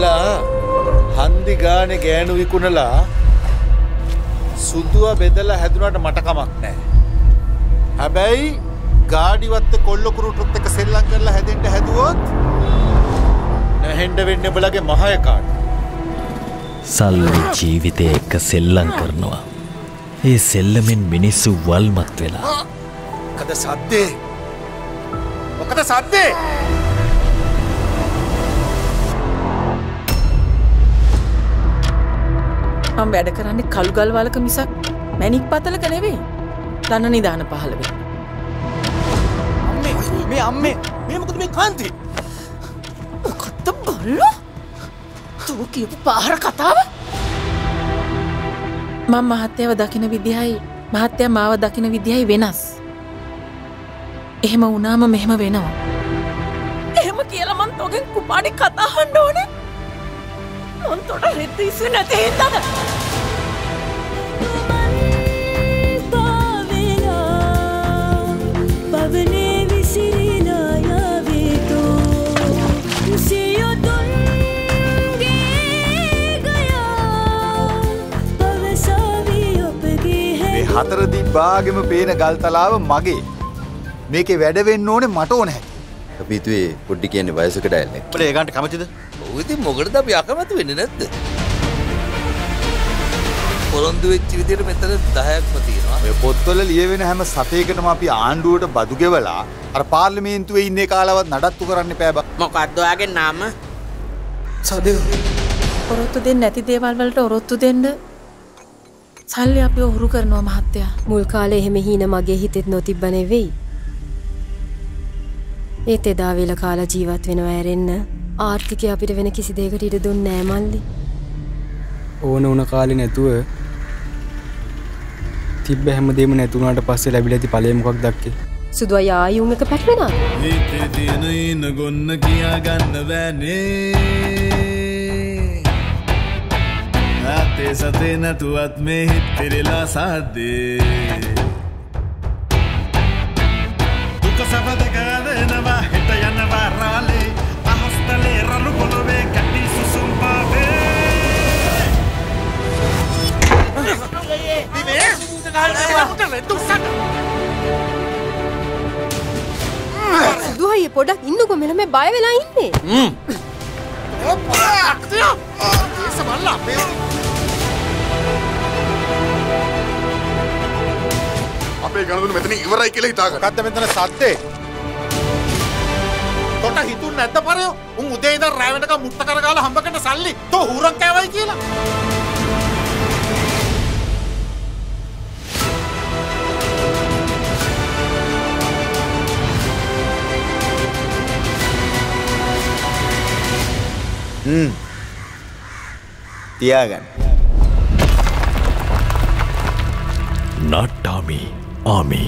උඹලා හන්දි ගානේ ගෑනු විකුණලා සුදුව බෙදලා හැදුනට මට කමක් නෑ. හැබැයි ගාඩිවත්ත කොල්ලොකුරුටුත් එක සෙල්ලම් කරලා හැදෙන්ට හැදුවොත් නැහෙන්ඩ වෙන්න බලගේ මහයකාට. සල්ලි ජීවිතය එක්ක සෙල්ලං කරනවා. ඒ සෙල්ලමෙන් මිනිස්සු වල්මත් වෙලා. කද සද්දේ මොකද සද්දේ මම වැඩ කරන්නේ කළු ගල් වලක මිසක් මැණික් පතලක නෙවෙයි. ධන නිදාන පහළවේ. මේ අම්මේ මේ මොකද මේ කාන්ති මොකද්ද බල්ලෝ? තෝ කියපු පාර කතාව? මම මහත්තයව දකින විදිහයි මහත්තයා මාව දකින විදිහයි වෙනස්. එහෙම වුණාම මෙහෙම වෙනවා. එහෙම කියලා මං තෝගෙන් කුපාඩි කතා අහන්න ඕනේ. මං තොට රෙද්ද ඉස්සු නැති හින්දාද? පවනේ විසිරිලා යාවේතෝ සියොතුන්ගේ ගයා පවසාවී ඔබගේ මේ හතරදි බාගෙම පේන ගල්තලාව මගේ මේකේ වැඩවෙන්න ඕනේ මට ඕන හැකි අපි හිතුවේ පොඩ්ඩි කියන්නේ වයසකට ඇල්ලෙක්. බල ඒගන්ට කමතිද ඔව් ඉතින් මොකටද අපි අකමැති වෙන්නේ නැද්ද පොරොන්දු වෙච්ච විදිහට මෙතන 10ක්ම තියෙනවා ඔය පොත්වල ලියවෙන හැම සතයකටම අපි ආණ්ඩුවට බදු ගෙවලා අර පාර්ලිමේන්තුවේ ඉන්නේ කාලවත් නඩත්තු කරන්න එපා බා. මොකක්ද ඔයාගේ නම සදව. ඔරොත්තු දෙන්න නැති දේවල් වලට ඔරොත්තු දෙන්න සල්ලි අපි ඔහුරු කරනවා මහත්තයා. මුල් කාලේ එහෙම හීන මගේ හිතෙත් නොතිබ්බ නෙවෙයි. ඒත් එදා වෙල කාලා ජීවත් වෙනවා ඇරෙන්න ආර්ථිකය අපිට වෙන කිසි දෙයකට ඉඩ දුන්නේ නෑ මල්ලි. ඕන උන කාලෙ නැතුව තිබ්බ හැමදේම නැතුනාට පස්සේ ලැබිලා ඇති ඵලය මොකක් දක්කේ සුදු අය ආයුම් එක පැටවෙනවා. හිතේ තියෙන ඉන්න ගොන්න කියා ගන්න බෑනේ ඇත්තේ සතේ නැතුවත් මේ හිත් පෙරලා සාද්දේ සුදු අය පොඩක් ඉන්නකො මෙල මේ බය වෙලා ඉන්නේ. අපේ ගණදුන මෙතන ඉවරයි කියලා හිතාගන්න. මොකද්ද මෙතන සද්දේ? තොට හිතුන් නැද්ද පරයෝ? උන් උදේ ඉඳන් රැ වෙනකම් මුට්ට කරගාලා හම්බකට සල්ලි. තෝ හුරන් කෑවයි කියලා. Hmm. தியாகன் நாட்டாமி ஆமி